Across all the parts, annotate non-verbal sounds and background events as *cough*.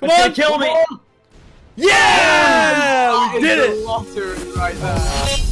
Come It's on, kill me. Yeah, we did it. right there.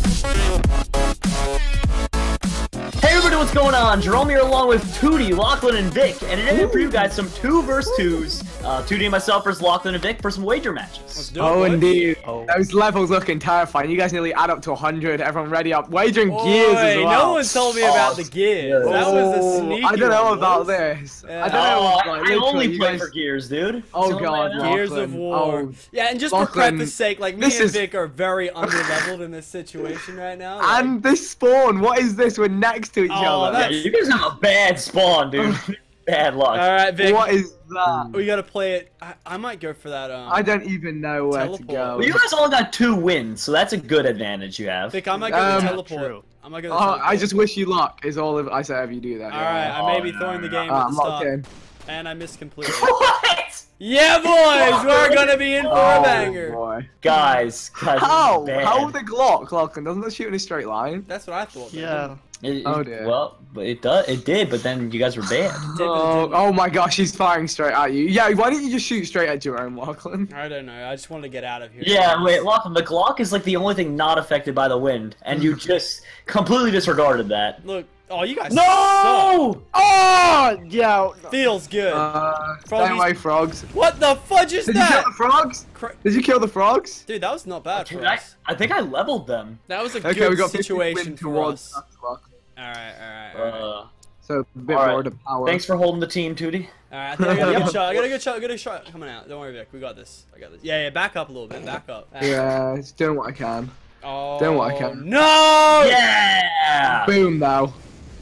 Everybody, what's going on? Jerome here along with Tootie, Lachlan, and Vic, and today for you guys some two versus twos. Uh, Tootie and myself versus Lachlan and Vic for some wager Let's matches. do it, Oh, boys. indeed. Oh. Those levels looking terrifying. You guys nearly add up to 100. Everyone ready up. Wagering gears as well. No one told me about the gears. That was a Oh, sneaky. I don't know one, about boys. this. Yeah. I don't know. Oh, like, I, I only you play guys- for Gears, dude. Oh, It's the only way God, Lachlan. Gears of War. Oh, yeah, and just Lachlan, for preface sake, like me this and is- Vic are very underleveled in this situation right now. *laughs* like- And this spawn, what is this? We're next to each Oh, other. Yeah, you guys have a bad spawn, dude. *laughs* bad luck. all right, Vic. What is that? We gotta play it. I, I might go for that. Um, I don't even know where Teleport. to go. Well, you guys all got two wins, so that's a good advantage you have. Vic, I might go Um, to teleport. True. I might go to Oh, teleport. I just wish you luck. Is all of I say if you do that. All right, I may be Oh, throwing the no, game Uh, at I'm the locked start, in. And I missed completely. *laughs* what? yeah, boys, we're gonna be in for a Oh, banger. boy. Guys, guys, How? this is bad. How the Glock, Lachlan? Doesn't it shoot in a straight line? That's what I thought. Yeah. It- Oh, dear. Well, but it does. It did, but then you guys were bad. Oh, oh my gosh, he's firing straight at you. Yeah, why don't you just shoot straight at Jerome, Lachlan? I don't know. I just wanted to get out of here. Yeah, wait, Lachlan, the Glock is like the only thing not affected by the wind, and you *laughs* just completely disregarded that. Look. Oh, you guys. No! Oh, yeah. Feels good. Uh, stay away, frogs. what the fudge is Did you kill that? the frogs? Cra- Did you kill the frogs? Dude, that was not bad for Dude, I. I think I leveled them. That was a Okay, good we got situation for towards us. us, All right, all right, all right. Uh, So a bit All right. more to power. thanks for holding the team, Tootie. All right, I think I got a good *laughs* shot. I got a good shot. I got a shot coming out. Don't worry, Vic. We got this. I got this. Yeah, yeah. Back up a little bit. Back up. Yeah, just doing what I can. Oh. Don't worry, I can. No. Yeah! Boom, though.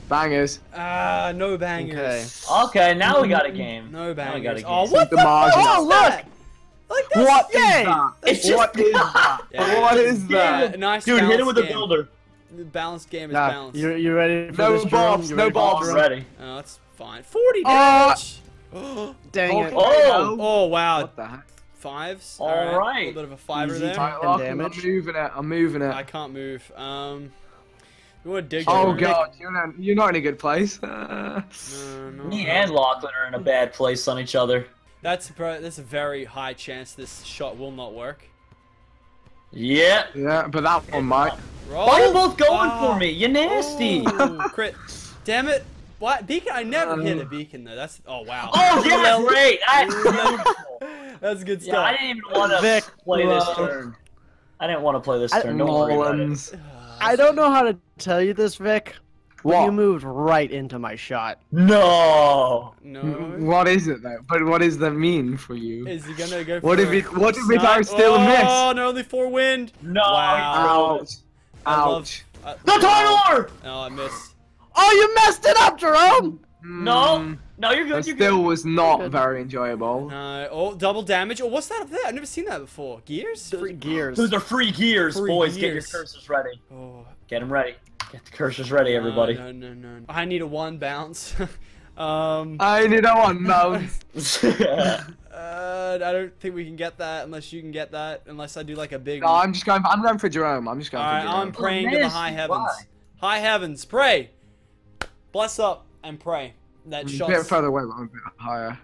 Bangers. Ah, no bangers. Okay. Okay, now we got a game. No Now we bangers. got a game. Oh, what the Damage. fuck Oh, is that? Like that's What is yay. that? It's just- What is *laughs* that? Yeah. What is Yeah, that? nice. Dude, hit him balanced with a builder. The balanced game is Nah, balanced. you you ready for No this, bombs, no ready for bombs. this, I'm Jerome? ready. Oh, that's fine. Forty Uh, damage. *gasps* Dang it. Oh! oh wow. What the heck? Fives. All A right. little bit of a fiver Easy there. time. Right, I'm moving it. I'm moving it. I can't move. Um, you want to dig? Oh it? god, you're not, you're not in a good place. Uh, *laughs* No, no, Me no. and Lachlan are in a bad place on each other. That's pro- that's a very high chance this shot will not work. Yeah. yeah, but that one might. Roll. Why are you both going Oh. for me? You're nasty. Oh, crit. Damn it. What beacon? I never hit a beacon though. That's oh wow. Oh yeah, *laughs* Well, great. I, *laughs* That's good yeah, I didn't even want to play this turn. I didn't want to play this turn. Don't worry about it. Mullins. I don't know how to tell you this, Vic. What? you moved right into my shot. No. No. What is it though? But what does that mean for you? Is he gonna go? What if it? What if it are still a miss? Oh no, only four wind. No. Wow. Ouch! I love- Ouch! Uh, The Tartar! Oh, I missed. Oh, you messed it up, Jerome! No. Mm, No, you're That good. You're still good. was not Good. very enjoyable. No. Oh, double damage. Oh, what's that up there? I've never seen that before. Gears? Those Free- gears. Those are free gears, Free boys. gears. Get your cursors ready. Oh, Get them ready. Get the cursors ready, everybody. No, no, no, no. I need a one bounce. *laughs* um. I need a one mouse. Uh, I don't think we can get that unless you can get that. Unless I do like a big. No, I'm just going. For, I'm going for Jerome. I'm just going All for right, Jerome. I'm praying to the high heavens. why? High heavens, pray. Bless up and pray. That I'm a bit further away, but I'm a bit higher.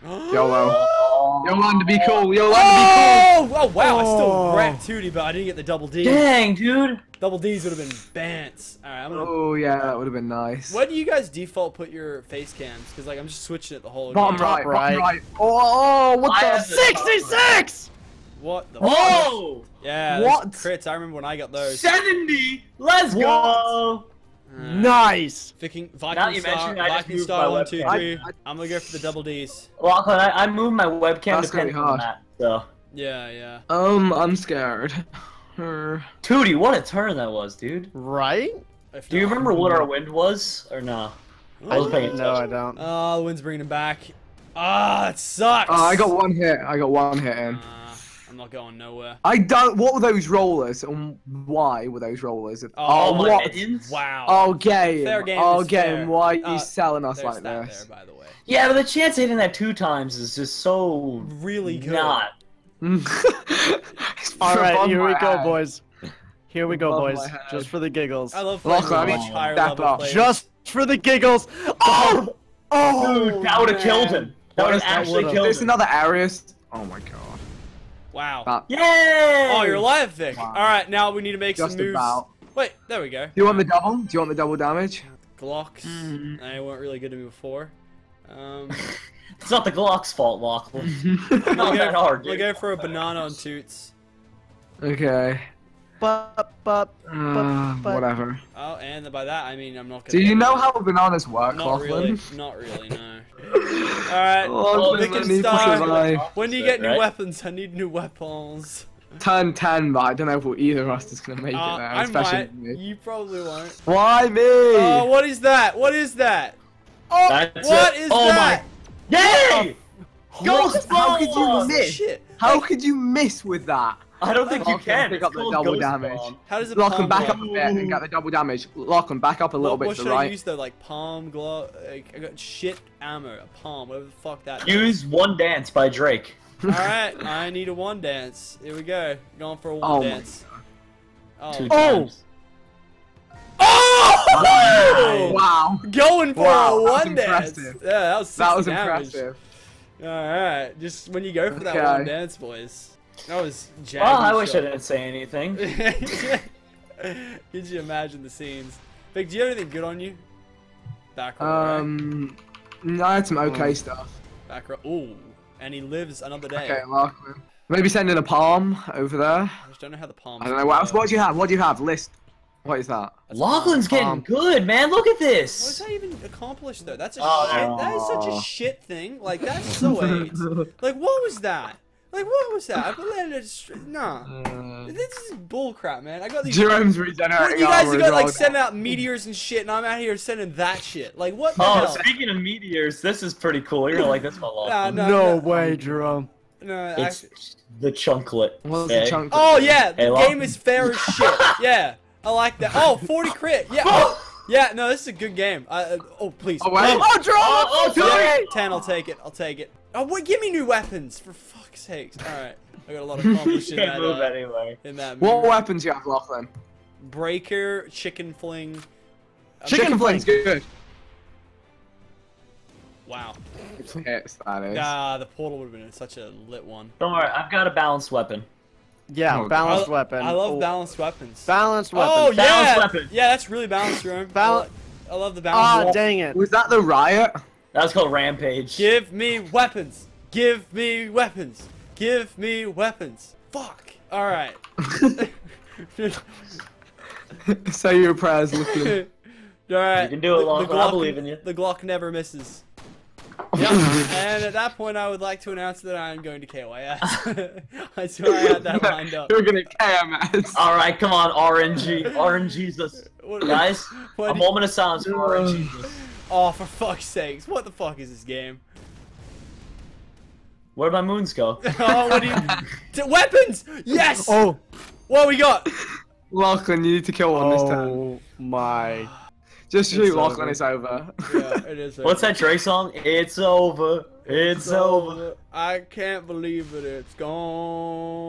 *gasps* YOLO. Oh. Yolan to be cool. Yolan to Oh! Oh wow! I still Oh. wrecked Tootie, but I didn't get the double D. Dang, dude. Double D's would have been bants. All right, gonna. Oh yeah, that would have been nice. Where do you guys default put your face cams? Because like I'm just switching it the whole Bottom game. right, right. bottom right. Oh, oh what I the? have the top 66! What the? Whoa! Yeah. What? those Crits. I remember when I got those. 70! Let's What? go! Alright. Nice! Viking, Now Viking you Star, it, I just Viking moved Star, my one, two, webcam. three. I- I'm gonna go for the double D's. Lachlan, I, I moved my webcam That's gonna be depending on that. So, Yeah, yeah. Um, I'm scared. *laughs* Tootie, what a turn that was, dude. Right? If Do you remember what our wind was, or no? I was paying No, I don't. Oh, the wind's bringing him back. Ah, it sucks. oh, I got one hit. I got one hit in. Uh, I'm not going nowhere. I don't. What were those rollers, and why were those rollers? Oh, my what? minions? Wow. Oh, game. Fair game oh, game. fair. Why are you Uh, selling us There's like that this? there, by the way. Yeah, but the chance of hitting that two times is just so Really good. not. *laughs* Alright, here we go, head. boys. Here we go, boys. Just for the giggles. I love playing Lachlan, much higher step level up. players. Just for the giggles. Oh! Oh! Dude, that would have killed him. That would is that? actually would've- kill There's another Arius. Oh my god. Wow. That Yay! Oh, you're alive, Vic. Wow. All right, now we need to make just some moves. about. Wait, there we go. Do you want the double? Do you want the double damage? Glocks? Mm. They weren't really good to me before. Um, *laughs* It's not the Glock's fault, Lachlan. *laughs* I'm Not that go, hard, I'm gonna go for a banana on Toots. okay. But, but, Uh, but- whatever. Oh, and by that I mean I'm not gonna. Do you know it. how bananas work, Not really. Not really. No. All right. Oh, we I can start. When do you get new Right? weapons? I need new weapons. Turn 10, but I don't know if either of us is gonna make Uh, it there, I especially might. me. You probably won't. Why me? Oh, what is that? What is that? Oh, That's what it. is oh that? my! Yay! What? How could you miss? Shit. How could you miss with that? I don't think you Lachlan, can. pick It's up the double Ghost damage. Bomb. How does it Lachlan, palm back up glow? a bit and get the double damage. Lachlan, back up a little What, bit what to should the I right. use though? Like palm glove? Like, I got shit ammo. A palm. Whatever the fuck that. Use One Dance by Drake. All right. I need a one dance. Here we go. Going for a one Oh my dance. Oh. Two Oh! times. Oh! Wow. Going for Wow, a one dance. impressive. Yeah, that was 60 That was damage. impressive. All right. Just when you go for that Okay. one dance, boys. That was. Well, I wish I didn't say anything. *laughs* Could you imagine the scenes? Vic, do you have anything good on you? Back row, right? Um, no, I had some okay Oh. stuff. Back row. Ooh, and he lives another day. Okay, Lachlan. Maybe send in a palm over there. I just don't know how the palm. I don't know what else. What do you have? What do you have? List. What is that? That's Lachlan's getting Um, good, man. Look at this. What does this. that even accomplish though? That's a Oh, shit. no. That is such a shit thing. Like that's so AIDS. *laughs* Like what was that? Like what was that? I landed. Str- nah. Uh, This is bullcrap, man. I got these. Jerome's regenerating you guys armor have as got like well sending out meteors and shit, and I'm out here sending that shit. Like what the Oh, hell? speaking of meteors, this is pretty cool. You're gonna like this one, *laughs* Nah, Lachlan. no, no no. way, Jerome. No, It's actually- the chunklet. What's okay? the chunk? Oh yeah, the Hey, game is fair as shit. *laughs* Yeah, I like that. Oh, 40 crit. Yeah. Oh, *laughs* yeah. No, this is a good game. Uh, oh please. Oh wait. Oh, Jerome! Oh, oh, yeah, sorry. 10. I'll take it. I'll take it. Oh, what? Give me new weapons for fuck's sake. All right. I got a lot of *laughs* accomplished in Can't that. move Uh, anyway. in that. What move. weapons you have, Lachlan? Breaker, chicken fling. uh, Chicken fling's good. Wow. Hits, that is. Ah, the portal would have been such a lit one. Don't worry, I've got a balanced weapon. Yeah, Oh, balanced I, weapon. I love Oh, balanced weapons. Balanced weapon. Oh yeah, Balanced weapon. yeah, that's really balanced, Jerome. Bal- I li- I love the Ah, balanced. weapon. dang it. Was that the riot? That was called Rampage. Give me weapons. Give me weapons. Give me weapons. Fuck. All right. Say your prayers, Lachlan. All right. You can do it, The- the Lachlan. I believe in you. The Glock never misses. *laughs* Yep. and at that point, I would like to announce that I am going to KYS. *laughs* I swear I had that lined up. You're gonna KMS. All right, come on, RNG, RNGesus, Jesus. *laughs* guys. a moment of silence for RNGesus. Oh, for fuck's sakes! What the fuck is this game? Where'd my moons go? *laughs* Oh, what do you? *laughs* Weapons! Yes. Oh, What we got? Lachlan, you need to kill one this turn. oh my. *sighs* Just shoot It's Lachlan, over. it's over. Yeah, it is. *laughs* What's that Drake song? It's over. It's over. I can't believe it. It's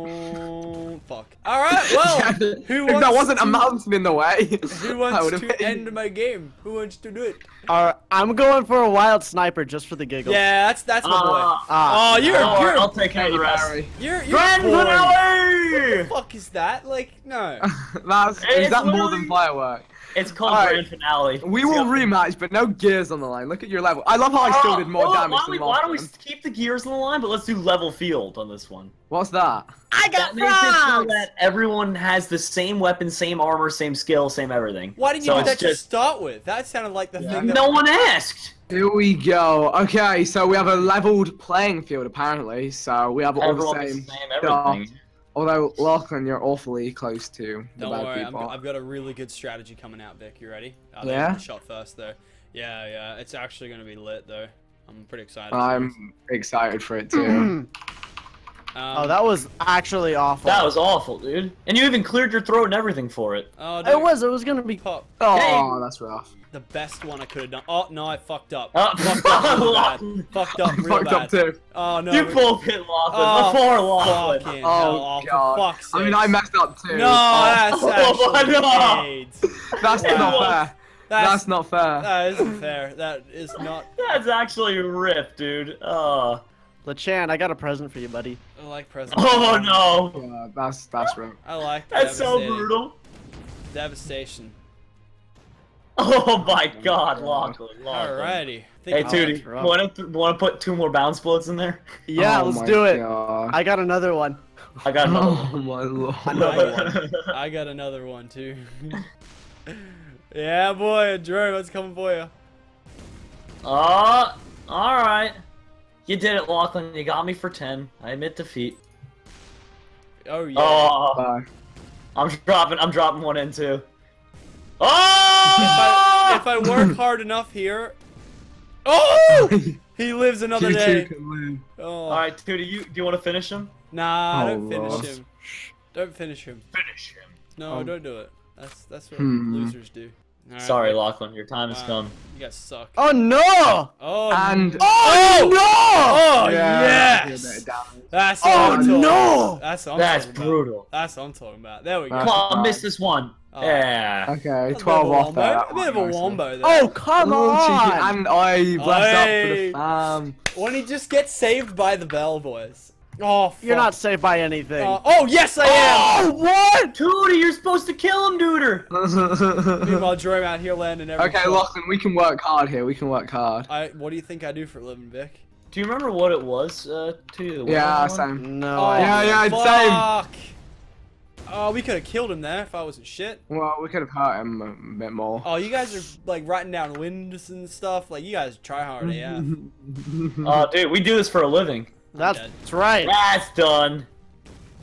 gone. Fuck. All right. Well, *laughs* who if wants that wasn't a mountain in the way, Who wants *laughs* to been- end my game? Who wants to do it? Alright, I'm going for a wild sniper just for the giggles. Yeah, that's that's my boy. Ah, Ah, Oh, you're don't you're I'll take care of the rest. Barry. you're you're Grand boring. What finale! the fuck is that? Like, no. *laughs* That's, is It's that more than firework? It's called Alright. grand finale. We will rematch, but no gears on the line. Look at your level. I love how I still did more Oh, damage why, don't we, than why don't we Lachlan. keep the gears on the line, but let's do level field on this one. What's that? I got That makes it so that everyone has the same weapon, same armor, same skill, same everything. Why didn't you So do it's that to just- start with? That sounded like the thing that. No one asked. Here we go. Okay, so we have a leveled playing field apparently. So we have all Everyone the the same. same stuff. everything. Although Lachlan, you're awfully close to the Don't bad worry, I'm, people. I've got a really good strategy coming out, Vic. You ready? I'll Yeah? the shot first, though. Yeah, yeah. It's actually gonna be lit, though. I'm pretty excited. I'm excited for it too. this. *clears throat* Oh, Um, that was actually awful. That was awful, dude. And you even cleared your throat and everything for it. Oh, It was. It was gonna be. pop. oh, that's rough. The best one I could have done. Oh no, I fucked up. Oh, fucked up real *laughs* bad. Fucked up *laughs* real fucked bad. up too. Oh no. you we- both hit Lachlan Oh, before Lachlan. Fucking Oh, hell, oh, God. for fuck's sake. I mean, I messed up too. No, Oh, that's *laughs* Oh, actually no. That's not fair. That's not fair. That isn't fair. That is not. *laughs* That's actually ripped, dude. Oh. Lachlan, I got a present for you, buddy. I like presents. Oh no. Yeah, that's that's right. I like. That's so brutal. Devastation. Oh my oh, god, Lachlan. Lachlan. Alrighty. Hey, Think- Tootie, want to want to put two more bounce bullets in there? Yeah, Oh let's do it. God. I got another one. I got another *laughs* Oh my lord. Another one. I got another one too. *laughs* yeah, boy, Drew, what's coming for you? Oh, all right. You did it, Lachlan. You got me for ten. I admit defeat. Oh yeah. Oh, Bye. I'm dropping. I'm dropping one in too. If I Oh! if I work *laughs* hard enough here. Oh! *laughs* He lives another day. can live. Oh. All right, Tootie, you do you want to finish him? Nah, Oh, don't finish Lord. him. Don't finish him. Finish him. No, Um, don't do it. That's that's what hmm. losers do. Alright, Sorry, Vic. Lachlan. Your time has Wow, come. You guys suck. Oh no! Oh, And oh, no! oh Yeah, yes! give it a damage. That's Oh, what I'm no! That's what I'm That's brutal. About. That's what I'm talking about. There we go. That's Come on, fine. miss this one. Oh. Yeah. Okay, A 12 off wombo. there. A bit of a wombo there. Oh come Oh, cheeky, on! and I bless up for the fam. When he just gets saved by the bell boys. Oh, fuck. You're not saved by anything. Uh, oh yes, I am. oh what? Tootie, you're supposed to kill him, duder. *laughs* Meanwhile, Jerome out here landing every. okay, shot. Lachlan, we can work hard here. We can work hard. I. What do you think I do for a living, Vic? Do you remember what it was, uh, Tootie? the Yeah, one? same. No. Oh, I Yeah, yeah, it's fuck. Oh, we could have killed him there if I wasn't shit. Well, we could have hurt him a bit more. Oh, you guys are like writing down wins and stuff. Like you guys try hard, yeah. Oh, *laughs* dude, we do this for a living. That's, right. That's done.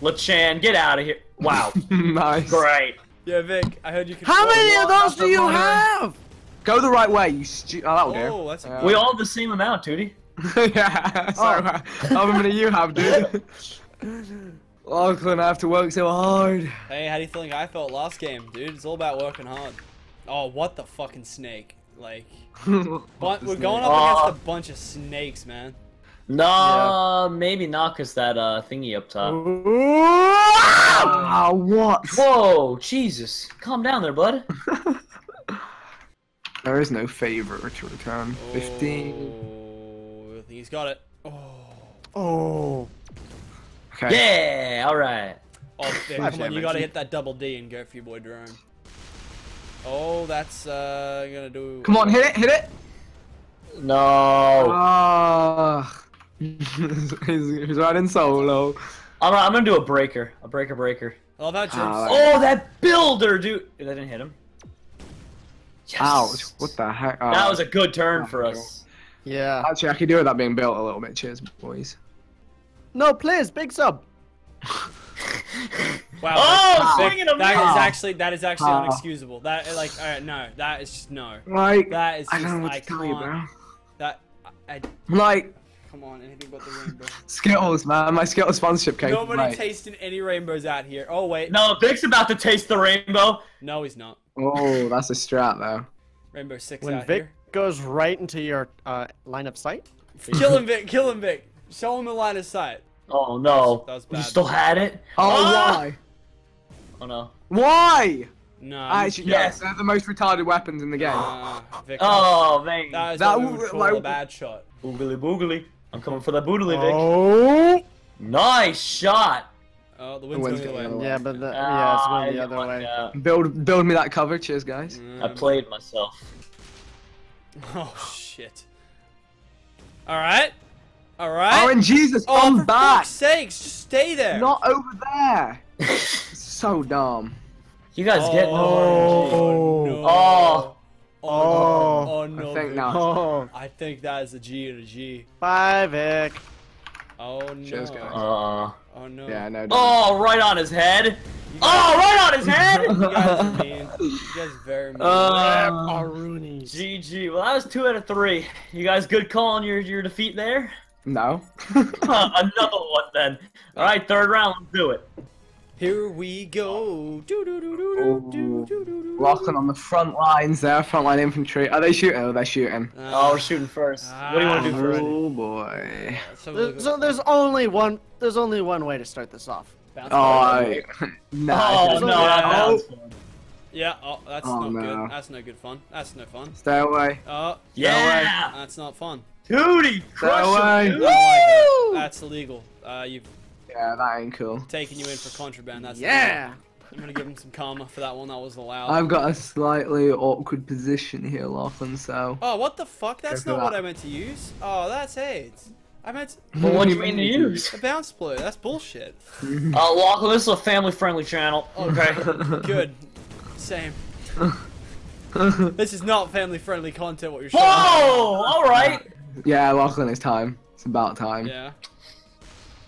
Lachlan, get out of here. Wow. *laughs* nice. Great. Yeah, Vic. I heard you could. How many of those do you Money. have? Go the right way, you stu- Oh, that'll do. Oh, that's a uh, Yeah. We all have the same amount, Tootie. *laughs* yeah, *laughs* sorry. Oh. How many you have, dude? Oh, Lachlan, I have to work so hard. Hey, how do you think I felt last game, dude? It's all about working hard. Oh, what the fucking snake! Like, but we're going up Oh. against uh, a bunch of snakes, man. No, maybe not, cause that uh thingy up top. Ah, what? Whoa, Jesus! Calm down there, bud. *laughs* There is no favor to return. 15. Oh, I think he's got it. Oh, Oh. Okay. Yeah. All right. oh *laughs* Vic, Five come on, you gotta hit that double D and go for your boy drone. Oh, that's uh gonna do. Come on, hit it, hit it. No. Ah. He's, he's riding solo. I'm, I'm gonna do a breaker. A breaker breaker. I love how Jerome's. Oh, that builder, dude. That didn't hit him. Yes. Ouch. What the heck? That Ah. was a good turn for us. Yeah. Actually, I could do with that being built a little bit. Cheers, boys. No, please, big sub. *laughs* Wow. Oh, Vic, swinging him that is actually that is actually Ah. unexcusable. That like alright, no, that is just no. Like, That is I don't know what I to tell you, bro. That I, I Like, come on, anything but the rainbow. *laughs* Skittles, man. My Skittles sponsorship came. Nobody right. tasting any rainbows out here. Oh wait, No, Vic's about to taste the rainbow. no, he's not. Oh, that's a strat, though. Rainbow six When out Vic here. goes right into your uh, line of sight. Kill him, Vic. Kill him, Vic. Show him the line of sight. Oh no. That was You still had it? Oh, Ah! why? Oh no. Why? No. Actually, yes. yes, they're the most retarded weapons in the game. Uh, Vic, Oh man. that is that was we would like- a bad shot. Boogly boogly. I'm coming for that boodly, Vic. Oh. Nice shot. Oh, the The wind's wind's going going the the way. Yeah, but the, yeah, it's Ah, going the other way. that. Build, build me that cover. Cheers, guys. I Mm. played myself. *laughs* Oh shit. All right. All right. Oh, and Jesus, oh, come for back! fuck's sakes, just stay there. Not over there. *laughs* so dumb. You guys get no Oh, no. Oh. Oh, Oh. oh no. I think Vic. Now. I think that is a G and a G. Bye, Vic. Oh no. Uh. Oh no. Yeah, no. Oh, right on his head. Guys, Oh, right on his head. *laughs* you guys are mean. You guys are very mean. Uh, Maroonies. GG. Well, that was two out of three. You guys good call on your your defeat there? No. *laughs* Another one then. All right, third round. Let's do it. Here we go. Walking on the front lines there, frontline infantry. Are they shooting? Oh, they're shooting. Uh, oh, we're shooting first. Uh, what do you want to do first? Oh boy. So there's only one. There's only one way to start this off. Bounce oh, I... *laughs* oh no, no. Oh. Yeah, oh, that's oh, not no. good. That's no good fun. That's no fun. Stay away. Oh, yeah. Away. That's not fun. Tootie, crush Stay away. Oh Woo! That's illegal. Uh, you've yeah, that ain't cool. Taking you in for contraband. That's Yeah. illegal. I'm gonna give him some karma for that one. That was allowed. I've got a slightly awkward position here, Lachlan, so. Oh, what the fuck? That's for not what. I meant to use. Oh, that's AIDS. I meant Well, what do you mean to use? a *laughs* bounce blue. That's bullshit. *laughs* Uh, Lachlan, this is a family-friendly channel. Okay. *laughs* Good. Same. This is not family friendly content. What you're showing. Whoa! All right. Yeah, Lachlan, it's time. It's about time. Yeah.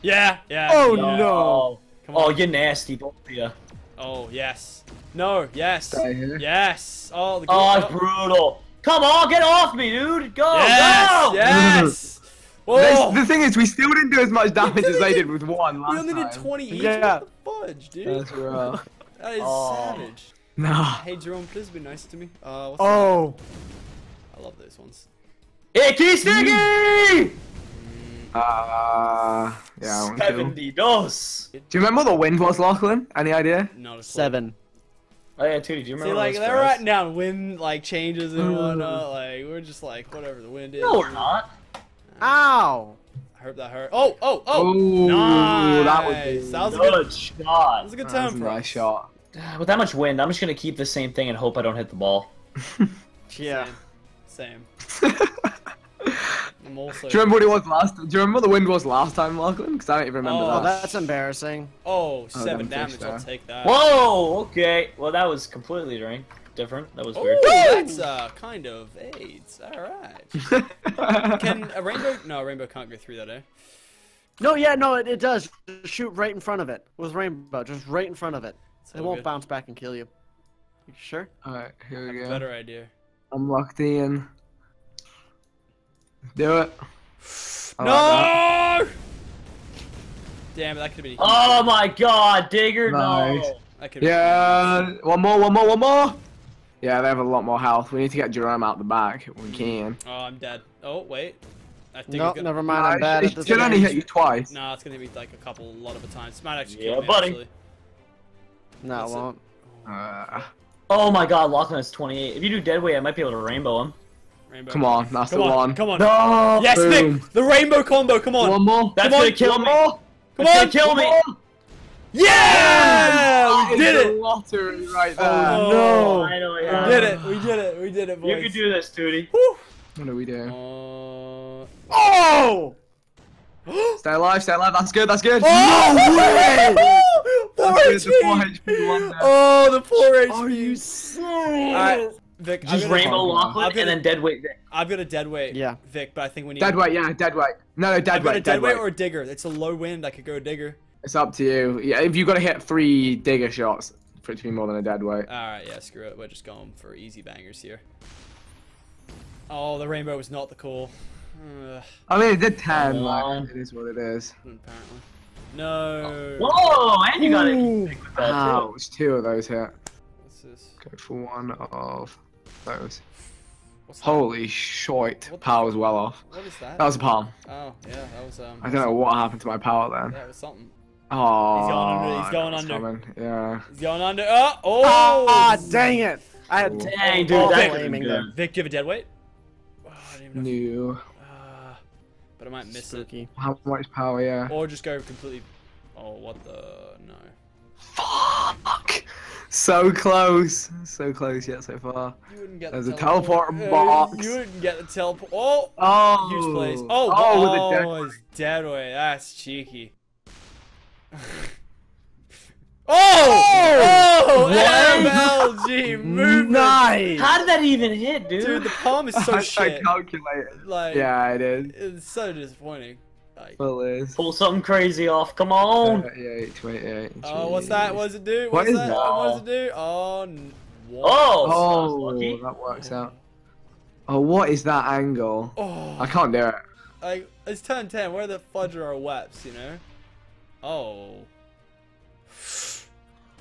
Yeah. Yeah. Oh, yeah. no. Come Oh, on. you're nasty, both of you. Oh yes. No. Yes. Yes. Oh the. Oh, it's oh. brutal. Come on, get off me, dude. Go, Yes. go. Yes. *laughs* Whoa. the thing is, we still didn't do as much damage as they didn't. with one last We only did time. 20 each. Yeah. What the fudge, dude? That's *laughs* rough. That is Oh. savage. Nah. Hey Jerome, please be nice to me. Uh, what's Oh. that? I love those ones. Icky sticky. Uh, yeah, I. Seventy dos. Do you remember what the wind was, Lachlan? Any idea? Not a. Seven. Oh yeah, Tootie, do you remember? See, like they're writing down wind like changes and whatnot. Like we're just like whatever the wind is. No, we're not. Uh, Ow. I hope that hurt. Oh, oh, oh! Ooh, nice. that was that was a good. Good That was a good That was time a nice shot. Ah, with that much wind, I'm just gonna keep the same thing and hope I don't hit the ball. Yeah. *laughs* Same. *laughs* Same. *laughs* I'm also. Do you remember what it was last? Do you remember the wind was last time, Lachlan? Because I don't even remember Oh, Oh, that. that's embarrassing. Oh, seven damage. I'll take that. Whoa. Okay. Well, that was completely drink. different. That was Oh, weird. that's uh, kind of AIDS. All right. *laughs* Can a rainbow? No, a rainbow can't go through that, eh? No, yeah, no, it, it does. Just shoot right in front of it with rainbow, just right in front of it. It won't good. bounce back and kill you. You sure? Alright, here we go. Better idea. I'm locked in. Do it. I like. No! Damn it, that could have been. Oh my god, Digger, Nice. no. That could Yeah, one more, one more, one more. Yeah, they have a lot more health. We need to get Jerome out the back. if We can. Oh, I'm dead. Oh, wait. I think No, gonna... never mind. I'm Nah, bad it should only hit you twice. Nah, it's gonna hit me like a couple, a lot of the times. Might actually Yeah, kill me, buddy. actually. No, it won't. Uh, Oh my god, Lachlan is 28. If you do dead weight, I might be able to rainbow him. Rainbow. come on, that's Come the on, one. come on. No, Yes, boom. Nick! The rainbow combo, come on! One more. That's Come on, gonna kill one me. more. Come That's on! kill me. Come on. Yeah! We That did is a it! Lottery right there. Oh, no. Finally, We yeah. did it, we did it, we did it, boys. You can do this, Tootie. Woo! What do we do? Uh... Oh! *gasps* Stay alive, stay alive. That's good. That's good. Oh! way! *laughs* Four That's good, the four HP! HP one there. Oh, the four HP! Are you serious? Alright, Vic, I'm Just gonna, rainbow I'm Lachlan gonna- and then dead weight. Vic. I've got a dead weight, Yeah. Vic, but I think we need Dead weight, yeah, dead weight. No, no, dead I've got a weight, dead dead weight weight. or a digger. It's a low wind. I could go a digger. It's up to you. Yeah, if you got to hit three digger shots for it to be more than a dead weight. All right, yeah, screw it. We're just going for easy bangers here. Oh, the rainbow was not the call. Ugh, I mean, it did ten. Come Like, it is what it is. apparently. No. Whoa, and you got it. Ooh. with that, too. Ouch, two of those here. What's this? Go for one of those. What's that? Holy shite. What the Power's well off. What is that? That was a palm. Oh, yeah, that was um. I don't know what happened to my power then. Yeah, it was something. Oh, He's going under, he's going under. coming. Yeah. He's going under. Oh, oh! Ah, dang it! I had Dang, dude, Oh, that Vic. could have been good. Vic, do you have a dead weight? Oh, I didn't even know. New. Uh, but I might miss spooky. How much power? Yeah. Or just go completely. Oh, what the? No. Fuck. So close. So close yet so far. You wouldn't get There's the a teleport box. You wouldn't get the teleport. Oh! Oh. Huge place. Oh, oh, oh, with a dead. it's dead way. That's cheeky. *laughs* oh! Oh! oh MLG movement. Nice. How did that even hit, dude? Dude, the palm is so *laughs* shit. I calculated. Like, Yeah, it is. it's so disappointing. Like, Well, it is. Pull something crazy off. Come on. 38, 28. oh, what's that? What does it do? What What's is that? that? What does it do? Oh, what? Oh, Oh, lucky. that works out. Oh, what is that angle? Oh. I Oh, can't do it. like it's turn ten. Where the fudge are our weps? You know? Oh.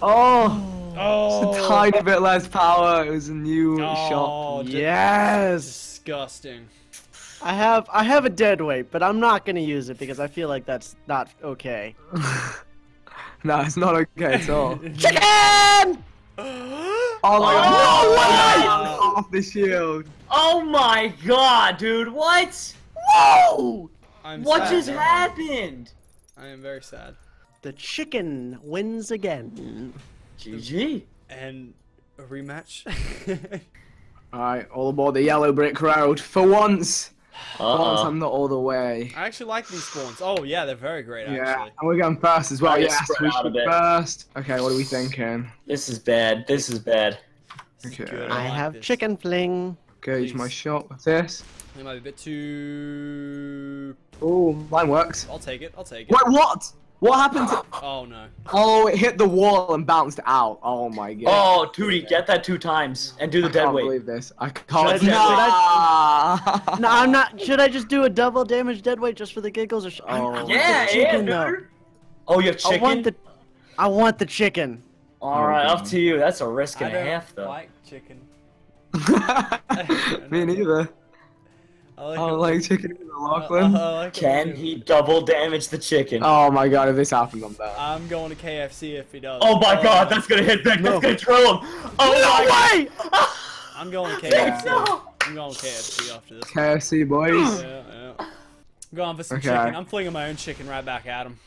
Oh, Oh. it's a oh. tiny bit less power. It was a new Oh, shot. Yes. Disgusting. I have I have a dead weight, but I'm not gonna use it because I feel like that's not okay. *laughs* no, it's not okay at all. *laughs* Chicken! Oh my Oh, god! what? No way! Off the shield. Oh my god, dude, what? Whoa! I'm What sad just now. happened? I am very sad. The chicken wins again. GG. And a rematch. *laughs* Alright, all aboard the yellow brick road. For once. For once Uh-oh. I'm not all the way. I actually like these spawns. Oh yeah, they're very great Yeah, actually. and we're going first as well. I Yes, we out a should first. Okay, what are we thinking? This is bad. This is bad. This Okay. good, I like have this. chicken fling. Gauge my Please. shot with this. It might be a bit too. Oh, mine works. I'll take it. I'll take it. Wait, what? What happened to... *laughs* Oh no. Oh, it hit the wall and bounced out. Oh my god. Oh, Tootie, get that two times and do the I dead can't weight. believe this. I can't. Should I- Nah. No, I'm not. Should I just do a double damage dead weight just for the giggles? Or sh- oh, I want Yeah, the chicken, yeah, though. Oh, you have chicken? I chicken? want the. I want the chicken. Alright, up to you. That's a risk and a half, though. like chicken. *laughs* Me neither. I like. I it. like chicken either, I- uh, Lachlan. Uh, I like Can too. he double damage the chicken? Oh my god, if this happens, I'm dead. I'm going to KFC if he does. Oh my uh, god, that's gonna hit Vic. No. That's gonna drill him. Oh No my way! *laughs* I'm going *laughs* to KFC. no! I'm going KFC after this. KFC boys. Yeah, yeah. I'm going for some Okay. chicken. I'm flinging my own chicken right back at him.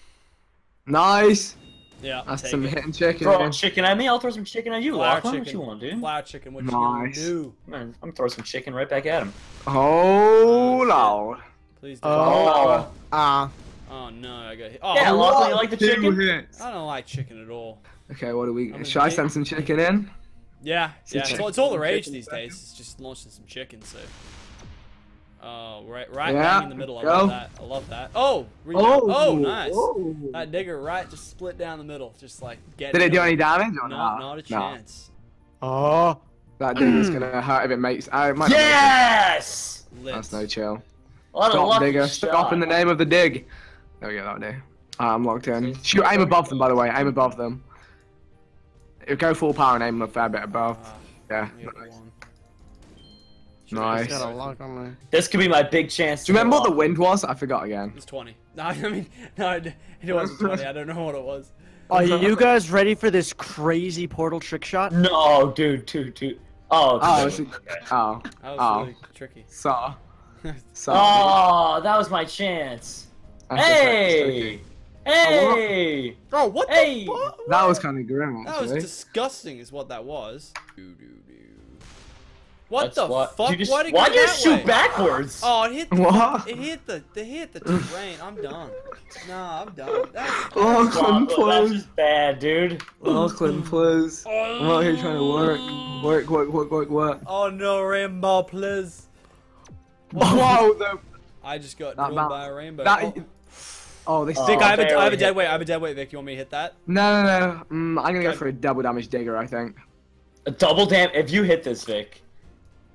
Nice. Yeah, That's some it. hitting chicken. Throw chicken at me, I'll throw some chicken at you, Flour Lachlan. chicken. What you want, dude? Flour chicken. What you Nice. gonna do? Man, I'm gonna throw some chicken right back at him. Oh, lord. Please don't. Oh. Ah. Oh no, I got hit. Oh, Yeah, I Lachlan, you like the chicken? hits. don't like chicken at all. Okay, what do we? I'm Should I send some chicken in? Yeah, Some yeah. It's all, it's all the rage these days. It's just launching some chicken. So. Oh, right, right Yeah, bang in the middle. I go. love that. I love that. Oh, rebound. oh, nice. oh. That digger right just split down the middle, just like get. Did it do any damage or No, not? not a No. chance. Oh. That digger's *clears throat* gonna hurt if it makes. Uh, it might not make Yes! it. Lit. That's no chill. A lot of Stop, lucky digger. shot. Stop in the name of the dig. There we go, that'll do. Ah, I'm locked in. Shoot, aim above them, by the way. Aim above them. It'll go full power and aim a fair bit above. Ah, Yeah. Nice. Got a lock on my. This could be my big chance. Do you remember what the wind was? I forgot again. It's 20. *laughs* No, I mean, no, it, it wasn't 20. I don't know what it was. *laughs* Are you guys ready for this crazy portal trick shot? No, dude, dude, dude. Oh, Oh, dude. it's a, oh, That was Oh. really tricky. saw. *laughs* Saw. Oh, that was my chance. That's Hey! Hey! Oh, what oh, Hey! the fuck? That was kind of grim, That was disgusting, is what that was. Doo, doo, doo. What That's the what- fuck? Did you just, Why'd it why'd you that shoot way? backwards? Oh, it hit the What? It hit the it hit the terrain. I'm done. Nah, I'm done. That's, Lachlan, Wow, that's just bad, dude. Lachlan, please. I'm out here trying to work. Work, work, work, work, work. Oh no, rainbow, please. Whoa, the, I just got That drilled by a rainbow. that. oh. Oh, this. Oh, Vic, I have, a, I have a dead weight. I have a dead weight, Vic. You want me to hit that? No, no, no. Mm, I'm gonna go for a double damage digger. I think. A double dam. If you hit this, Vic,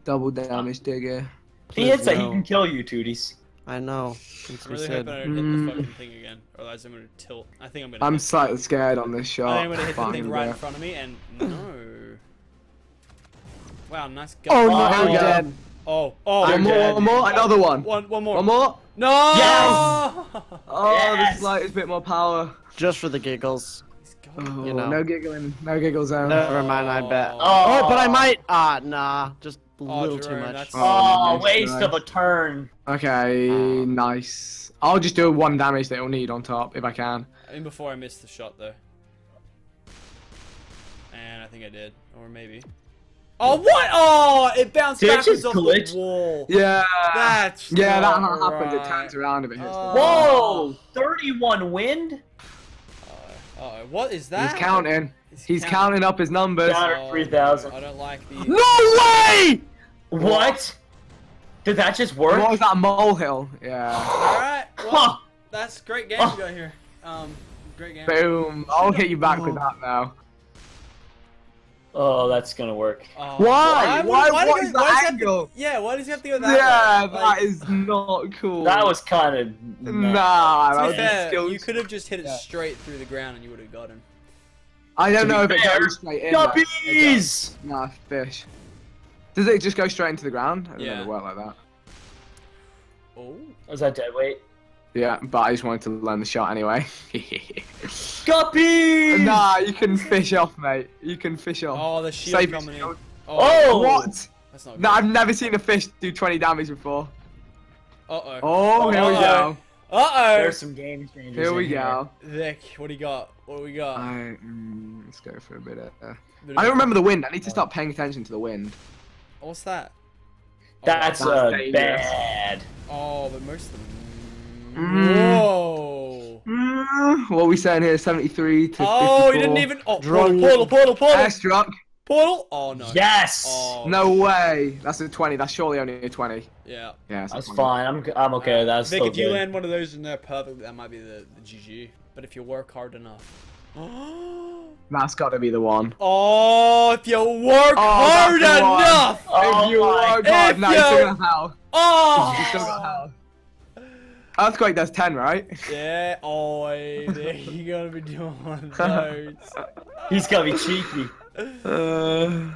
Double damage digger. he hits that, he can kill you, Tooties. I know. I'm really hoping I don't hit Mm. the fucking thing again. Otherwise, I'm gonna tilt. I think I'm gonna. I'm hit, slightly scared on this shot. I think I'm gonna hit the thing right do in front of me, and *laughs* no. Oh Wow, nice. no, gut. Oh, I'm dead. Oh, oh. One I'm more, dead. one more, another one. One, one more. One more. No. Yes! *laughs* Oh, Yes! the slightest bit more power. Just for the giggles. He's going. Oh, You know. No giggling, no giggle zone. Never mind, I bet. Oh. Oh, but I might. Ah, nah. Just a Oh, little too much. that's- Oh, nice, waste nice. of a turn. Okay, nice. I'll just do one damage that it'll need on top if I can. I mean, before I missed the shot though. And I think I did, or maybe. Oh what? Oh, it bounced Did it backwards just off glitch? the wall. Yeah. That's yeah, that not happens. It turns around if it hits the Oh. wall. Whoa! 31 wind? Uh, uh, what is that? He's counting. Is He's counting up his numbers. Counter- Oh, 3,000. I don't like the. No way! What? Did that just work? What was that molehill? Yeah. All right. Well, Huh. that's great game we got here. Um, great game. Boom. I'll hit you back with that now. Oh, that's gonna work. Oh, Why? would- Why? do What you- is why does the he have to- angle? yeah, why does he have to go that Yeah, way? Like, is not cool. That was kind of. Nah, To that was fair, skills. you could have just hit it Yeah. straight through the ground and you would have got him. I don't know if be it fair, goes straight in. though. Guppies! Nah, fish. Does it just go straight into the ground? I don't Yeah. know if it work like that. Oh. Was that dead weight? Yeah, but I just wanted to learn the shot anyway. *laughs* Guppy! Nah, you can fish off, mate. You can fish off. Oh, the shield Save coming in. shield. Oh! What? That's not No, good. I've never seen a fish do 20 damage before. Uh-oh. Oh, here we Uh-oh. Go. Uh-oh! There's some game changers. Here we in go. Vic, what do you got? What do we got? I, mm, let's go for a bit of. Uh, I don't remember the wind. I need to start paying attention to the wind. What's that? Oh, That's, a uh, dangerous. bad. Oh, but most of them. Mm. Whoa! Mm, what are we saying here? 73 to Oh, he didn't even. Oh, Drone. portal, portal, portal, portal, Air struck. Portal. Oh no. Yes! Oh No way. That's a 20. That's surely only a 20. Yeah. Yeah, that's, a That's 20. fine. I'm, I'm okay with that. That's Vic, still if you good. land one of those in there perfectly, that might be the, the GG. But if you work hard enough. *gasps* That's got to be the one. Oh, if you work Oh, hard that's the one. enough. Oh if you my- work hard, If no, you still you- got health. Oh. You still got health. Earthquake does 10, right? Yeah. Oh, there *laughs* you gotta be doing one of *laughs* those. He's gonna be cheeky. Uh,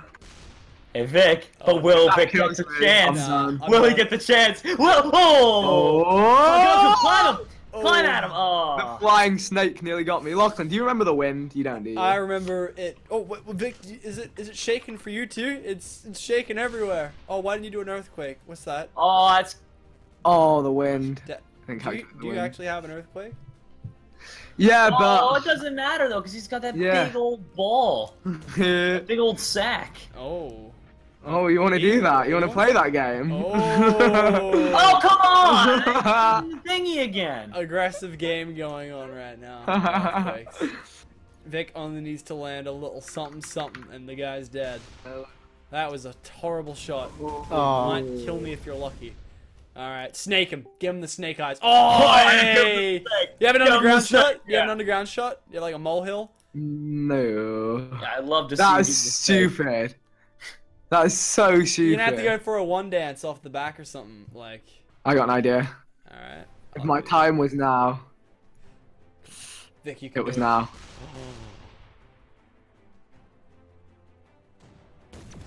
Hey, Vic. Oh, But will Vic get kills the me. I'm chance? done. I'm Will he get the chance? Will. Oh! Oh! Oh, climb him! Climb Oh. at him! The Oh! flying snake nearly got me. Lachlan, do you remember the wind? You don't, do you? I remember it. Oh, wait, well, Vic, is it is it shaking for you too? It's it's shaking everywhere. Oh, why didn't you do an earthquake? What's that? Oh, that's. Oh, the wind. Da- I think Do I you, got the do you actually have an earthquake? Yeah, oh, but Oh, it doesn't matter though, because he's got that Yeah. big old ball, *laughs* big old sack. Oh. oh, you want to do that? You want to play that game? Oh. Oh, come on! *laughs* Thingy again. Aggressive game going on right now. *laughs* Earthquakes. Vic only needs to land a little something something, and the guy's dead. That was a horrible shot. Oh. Might kill me if you're lucky. All right, snake him. Give him the snake eyes. Oh, *laughs* hey! You have an Give him the underground snake- shot? You have an underground shot? You're like a molehill? No. I love to see That you is do this thing. stupid. That is so stupid. You're gonna have to go for a one dance off the back or something. Like, I got an idea. all right. If my time was now, Vic, you can it was do now.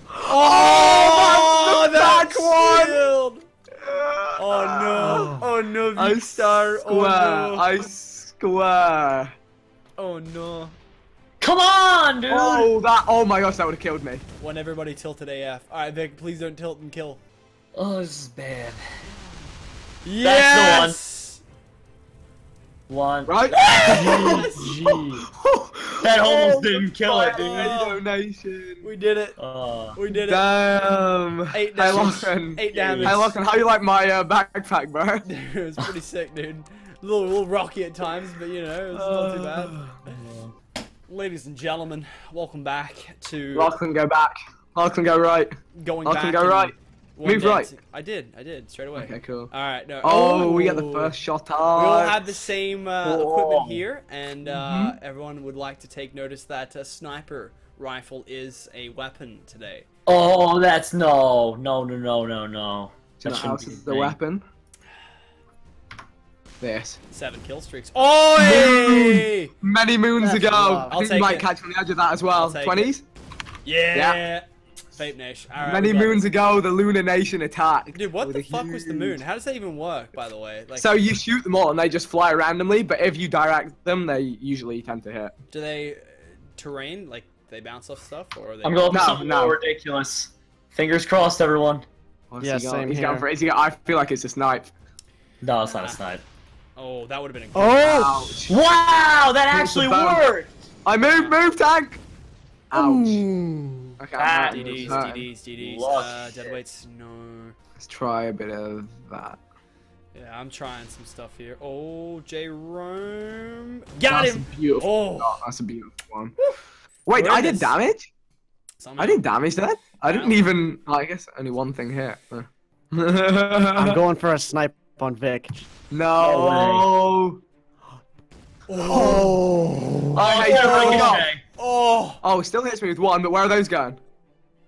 Oh, oh the back one! Shield! Oh no! Oh no, I Vic Star! Oh no! I oh, swear. Oh no! Come on, dude! Oh, that. Oh my gosh, that would have killed me. When everybody tilted AF. All right, Vic, please don't tilt and kill. Oh, this is bad. Yes! One. Right? *laughs* That almost didn't kill it, dude. Radio Nation. We did it. Uh, We did it. Damn. Eight Hey, damage. Lachlan. Eight damage. Hey, Lachlan, how you like my uh, backpack, bro? *laughs* it was pretty sick, dude. A little, little rocky at times, but you know, it's was not too bad. *sighs* Ladies and gentlemen, welcome back to Lachlan, go back. Lachlan, go right. going Lachlan, back. go right. One Move right. dancing. I did, I did, straight away. Okay, cool. All right, no. Oh, we got the oh. first shot We all have the same uh, equipment here, and uh, Mm-hmm. everyone would like to take notice that a sniper rifle is a weapon today. oh, that's no, no, no, no, no, no. Do you know That what shouldn't else be is a the thing. weapon? This. Seven kill streaks. Oh, Many moons That's ago. I think you might it. catch on the edge of that as well. take 20s? yeah. Vape Nation. All right, Many moons ago, the Lunar Nation attacked. Dude, what the a fuck was the moon? How does that even work, by the way? Like, So you shoot them all and they just fly randomly, but if you direct them, they usually tend to hit. do they uh, terrain like they bounce off stuff, or are they? I'm going for No, something no. more ridiculous. Fingers crossed, everyone. What's Yeah, he same He's going for it. Is he I feel like it's a snipe. No, it's not a snipe. Oh, that would have been a. Oh! Ouch. Wow, that actually worked. I move, move, tank! Ouch. Ooh. Okay, Ah, I'm hurting, DDs, I'm. DDs, DDs. Uh, deadweights, no. Let's try a bit of that. Yeah, I'm trying some stuff here. Oh, Jerome. Got That's him! A beautiful Oh. shot. That's a beautiful one. Wait, We're I did damage? Somehow. I didn't damage that. I didn't Wow. even. I guess only one thing hit. I'm *laughs* going for a snipe on Vic. No. *gasps* Oh. Oh, hey, Oh, bring it up. okay. Oh. Oh, it still hits me with one, but where are those going?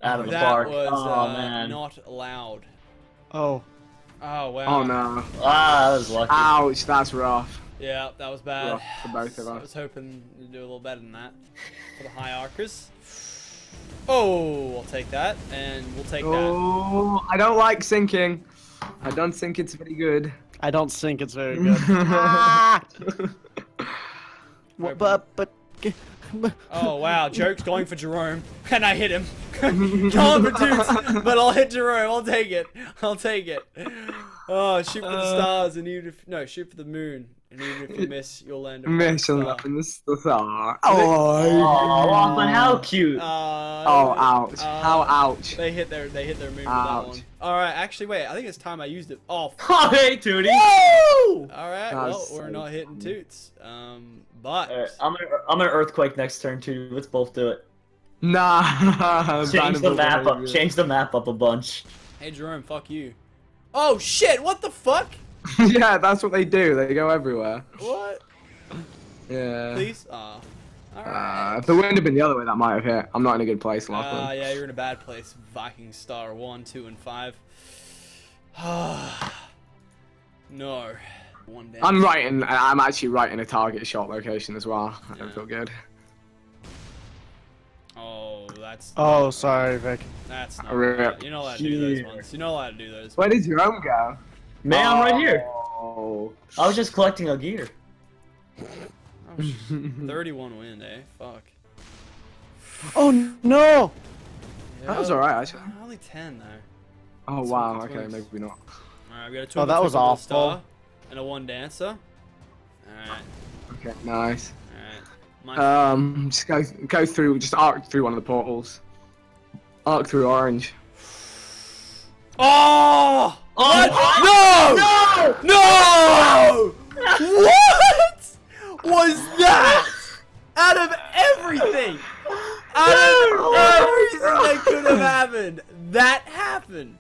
Out of the That park. was oh uh, man. not allowed. Oh. Oh, wow. Oh no. Ah, that was lucky. Ouch, that's rough. Yeah, that was bad. Rough for both of us. I was hoping to do a little better than that for the high arcers. Oh, I'll take that, and we'll take that. Oh, I don't like sinking. I don't think it's very good. I don't think it's very good. *laughs* Ah! Wha- *laughs* But but. *laughs* Oh wow, joke's going for Jerome, and I hit him. *laughs* for twos, but I'll hit Jerome. I'll take it. I'll take it. Oh, shoot for the Uh. stars, and even if no, shoot for the moon, and even if you *laughs* miss, you'll land. a Mission star. up in the star. Oh, oh, Lachlan, how cute. Uh, Oh, ouch. uh, How ouch. They hit their they hit their moon with that one. All right, actually, wait. I think it's time I used it. Oh, *laughs* f- Oh, hey, Tootie. all right. That Well, was we're so not hitting toots. Um, but Alright, I'm gonna I'm gonna earthquake next turn too. Let's both do it. Nah. *laughs* Change the map up. Change the map up a bunch. hey, Jerome, fuck you. Oh shit! What the fuck? *laughs* yeah, that's what they do. They go everywhere. What? Yeah. Please? Ah. Uh, if the wind had been the other way, that might have hit. I'm not in a good place, Ah, Lachlan. yeah, you're in a bad place. Viking Star 1, 2, and 5. *sighs* no. One down. I'm right in. I'm actually right in a target shot location as well. I don't Yeah. feel good. Oh, that's. Oh, sorry, Vic. That's not. Rip. right. You're not allowed to do those ones. You're not allowed to do those. Where did your own go? Man, I'm right here. Oh. I was just collecting a gear. Oh, *laughs* 31 win, eh? Fuck. Oh no! That was alright, actually. Only 10 though. Oh That's wow. Okay, was. maybe not. Alright, we got a two Oh, of a that was triple awful. Star and a one dancer. Alright, Okay, nice. alright. Um, just go go through, just arc through one of the portals. Arc through orange. *sighs* oh! Oh, No! No! No! what was that? Out of everything, out of everything that could have happened, that happened.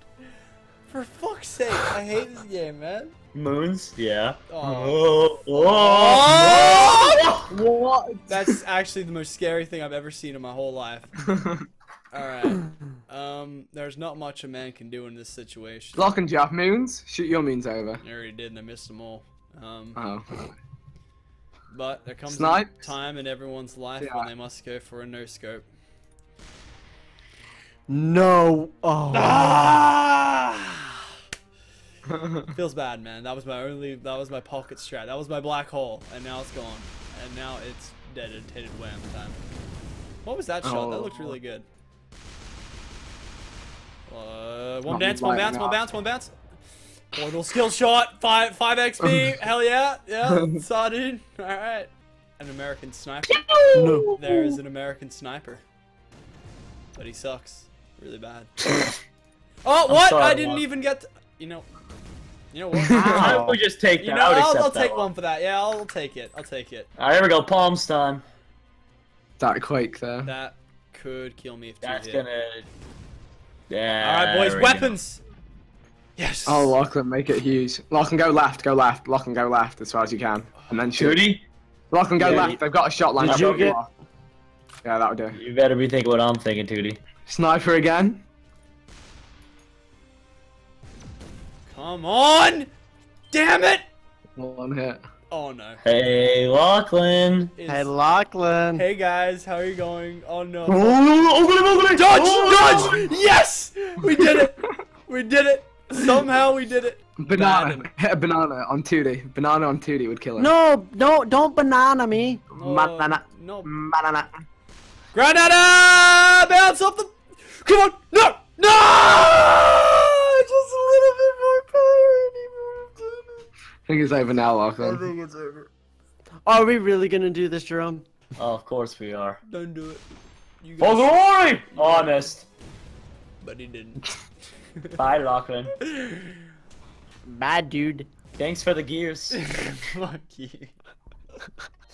For fuck's sake, I hate this game, man. Moons? Yeah. Oh. Oh. oh. What? That's actually the most scary thing I've ever seen in my whole life. *laughs* Alright. Um, there's not much a man can do in this situation. Lock and Jeff moons. Shoot your moons over. I already did and I missed them all. Um, Oh. but there comes Snipe? a time in everyone's life Yeah. when they must go for a no scope. No. Oh. Ah! *laughs* Feels bad, man. That was my only. That was my pocket strat. That was my black hole, and now it's gone. And now it's dedicated wham time. What was that shot? That Oh. looked really good. Uh, one bounce, one bounce, one bounce, one bounce. Portal skill shot, five five XP. *laughs* Hell yeah, yeah. *laughs* Saw dude. All right. An American sniper. No. There is an American sniper, but he sucks really bad. *laughs* Oh, what? sorry, I didn't Mark. even get. To, you know. You know what? I would just take you that. know, I would I'll, I'll that take one. one for that. Yeah, I'll take it. I'll take it. Alright, here we go. Palms time. that quake there. That could kill me if two That's hit. gonna. Yeah. All right, boys, there we go. weapons. Yes. Oh, Lachlan, make it huge. Lachlan, go left, go left. Lachlan, go left as far as you can, and then shoot. Tootie, Lachlan, go Yeah, left. They've got a shot lined Did up. you get- Yeah, that'll do. you better be thinking what I'm thinking, Tootie. Sniper again. Come on! Damn it! One hit. Oh no. Hey, Lachlan. Is- Hey, Lachlan. Hey guys, how are you going? Oh no. Oh, Dodge! Dodge! Yes! We did it! *laughs* We did it! Somehow we did it. Banana. Hit *laughs* banana on 2D. Banana on 2D would kill him. No, no, don't banana me. No, Banana. No. Banana. Granada! Bounce off the. Come on! No! No! *laughs* Just a little bit more power and he would have done it. I think it's over now, Lachlan. think it's over. Are we really gonna do this, Jerome? Oh, of course we are. Don't do it. You For guys. glory! Honest. But he didn't. *laughs* Bye, Lachlan. *laughs* Bad dude. Thanks for the gears. *laughs* Fuck you.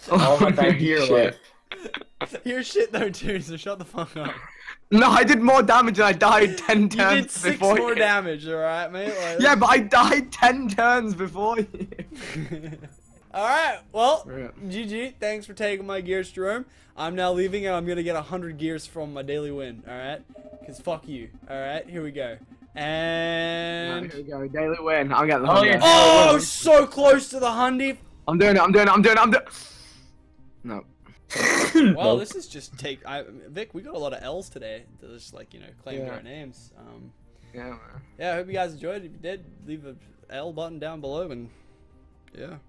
All about that gear Shit. life. You're shit though, too, so shut the fuck up. No, I did more damage and I died 10 You turns did six before more you. damage, alright, mate? *laughs* Like, Yeah, but I died 10 turns before you. *laughs* Alright, well, Rip. GG. Thanks for taking my gears, Jerome. I'm now leaving and I'm gonna get 100 gears from my daily win, alright? Because fuck you. Alright, here we go. And. Here we go, daily win. I'm getting the Oh, hundred. yeah. Oh, so close to the Hundy. I'm doing it, I'm doing it, I'm doing it, I'm doing No. *laughs* Well, this is just take. I, Vic, we got a lot of L's today. To just like you know claim Yeah. our names. Um, Yeah, man. yeah, I hope you guys enjoyed. If you did, leave a L button down below, and yeah, bye guys.